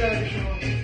grande.